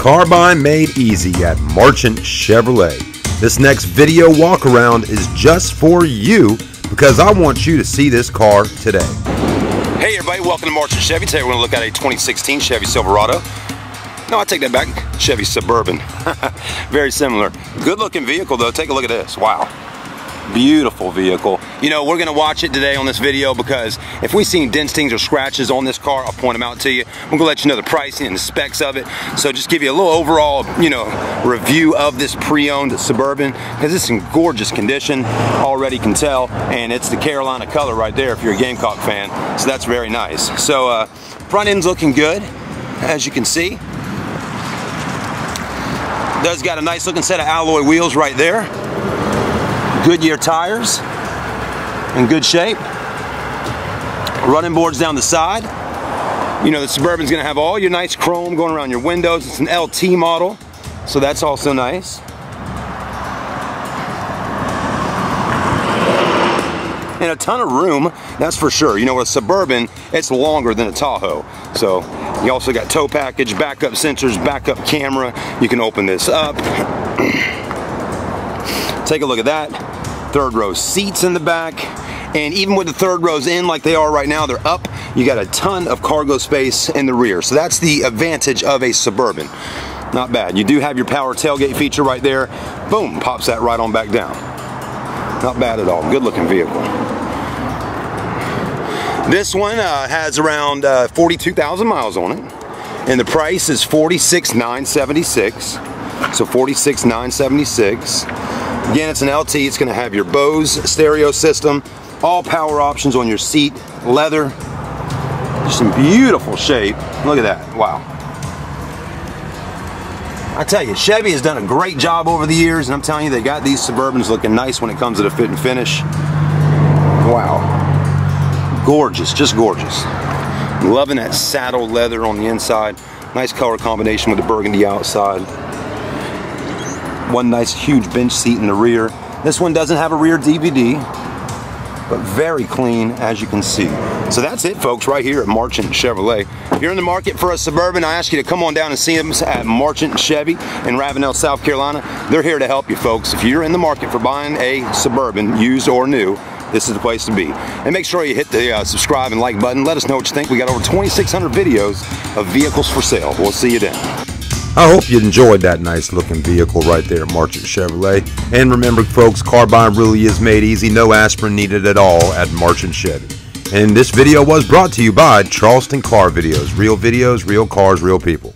car buying made easy at Marchant Chevrolet. This next video walk around is just for you because I want you to see this car today. Hey everybody, welcome to Marchant Chevy. Today we're to look at a 2016 Chevy Silverado. No, I take that back. Chevy Suburban. Very similar. Good looking vehicle though. Take a look at this. Wow. Beautiful vehicle. You know, we're gonna watch it today on this video because if we see dents, stings, or scratches on this car, I'll point them out to you. I'm gonna let you know the pricing and the specs of it. So just give you a little overall, you know, review of this pre-owned Suburban because it's in gorgeous condition, already can tell, and it's the Carolina color right there if you're a Gamecock fan. So that's very nice. So uh, front end's looking good, as you can see. Does got a nice looking set of alloy wheels right there. Goodyear tires in good shape. Running boards down the side. You know, the Suburban's gonna have all your nice chrome going around your windows. It's an LT model, so that's also nice. And a ton of room, that's for sure. You know, with a Suburban, it's longer than a Tahoe. So you also got tow package, backup sensors, backup camera. You can open this up. Take a look at that third row seats in the back. And even with the third rows in like they are right now, they're up. You got a ton of cargo space in the rear. So that's the advantage of a Suburban. Not bad. You do have your power tailgate feature right there. Boom, pops that right on back down. Not bad at all. Good looking vehicle. This one uh, has around uh, 42,000 miles on it. And the price is 46,976. So 46,976. Again, it's an LT. It's going to have your Bose stereo system, all power options on your seat, leather, just in beautiful shape. Look at that. Wow. I tell you, Chevy has done a great job over the years, and I'm telling you, they got these Suburbans looking nice when it comes to the fit and finish. Wow. Gorgeous, just gorgeous. Loving that saddle leather on the inside. Nice color combination with the burgundy outside one nice huge bench seat in the rear. This one doesn't have a rear DVD, but very clean as you can see. So that's it folks right here at Marchant Chevrolet. If you're in the market for a Suburban, I ask you to come on down and see them at Marchant Chevy in Ravenel, South Carolina. They're here to help you folks. If you're in the market for buying a Suburban, used or new, this is the place to be. And make sure you hit the uh, subscribe and like button. Let us know what you think. We got over 2,600 videos of vehicles for sale. We'll see you then. I hope you enjoyed that nice looking vehicle right there Marchant Chevrolet. And remember folks, car buying really is made easy. No aspirin needed at all at Marchant Chevy. And this video was brought to you by Charleston Car Videos. Real videos, real cars, real people.